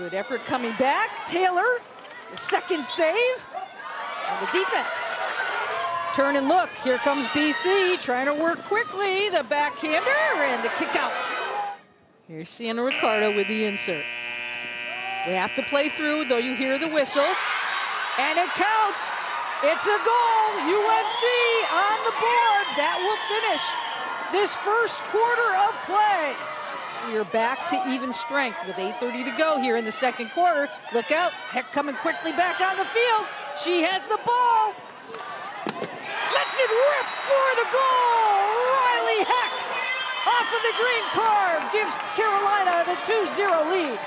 Good effort coming back. Taylor, the second save. And the defense. Turn and look. Here comes BC trying to work quickly. The backhander and the kick out. Here's Sienna Ricardo with the insert. We have to play through, though you hear the whistle. And it counts. It's a goal. UNC on the board. That will finish this first quarter of play. We are back to even strength with 8.30 to go here in the second quarter. Look out. Heck coming quickly back on the field. She has the ball. Lets it rip for the goal. Ryleigh Heck off of the green card gives Carolina the 2-0 lead.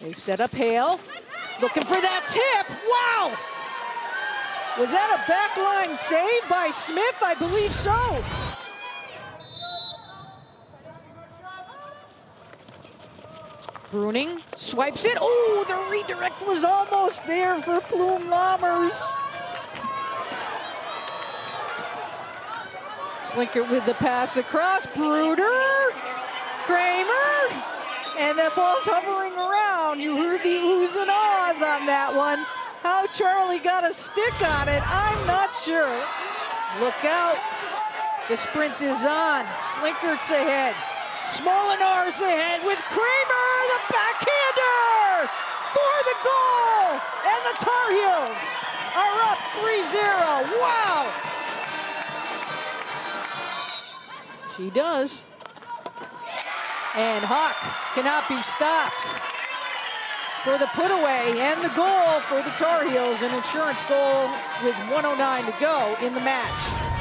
They set up Hale. Looking for that tip. Wow! Was that a backline save by Smith? I believe so. Bruning swipes it. Oh, the redirect was almost there for Pleun Lammers. Slinkert with the pass across. Bruder. Kramer. And the ball's hovering around. You heard the oohs and ahs on that one. How Charlie got a stick on it, I'm not sure. Look out. The sprint is on. Slinkert's ahead. Smolinar's ahead with Kramer, the backhander for the goal. And the Tar Heels are up 3-0. Wow. She does. And Hawk cannot be stopped for the put away and the goal for the Tar Heels, an insurance goal with 109 to go in the match.